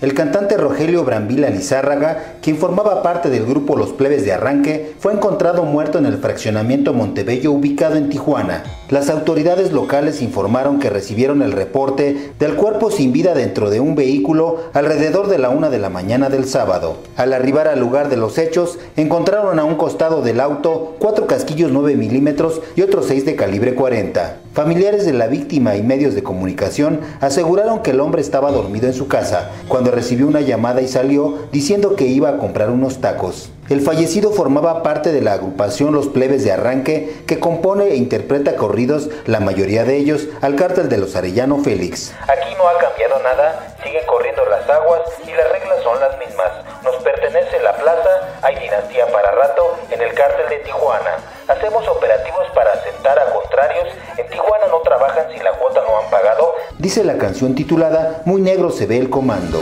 El cantante Rogelio Brambila Lizárraga, quien formaba parte del grupo Los Plebes de Arranque, fue encontrado muerto en el fraccionamiento Montebello ubicado en Tijuana. Las autoridades locales informaron que recibieron el reporte del cuerpo sin vida dentro de un vehículo alrededor de la una de la mañana del sábado. Al arribar al lugar de los hechos, encontraron a un costado del auto cuatro casquillos 9 milímetros y otros seis de calibre 40. Familiares de la víctima y medios de comunicación aseguraron que el hombre estaba dormido en su casa cuando recibió una llamada y salió diciendo que iba a comprar unos tacos. El fallecido formaba parte de la agrupación Los Plebes de Arranque, que compone e interpreta corridos, la mayoría de ellos, al cártel de los Arellano Félix. Aquí no ha cambiado nada, siguen corriendo las aguas y las reglas son las mismas. Nos pertenece la plaza, hay dinastía para rato en el cártel de Tijuana. Hacemos operativos para asentar a contrarios. En Tijuana no trabajan si la cuota no han pagado. Dice la canción titulada Muy negro se ve el comando.